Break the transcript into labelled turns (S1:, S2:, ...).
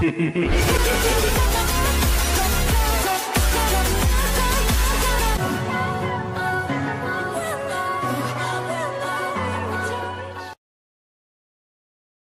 S1: Ha ha ha ha!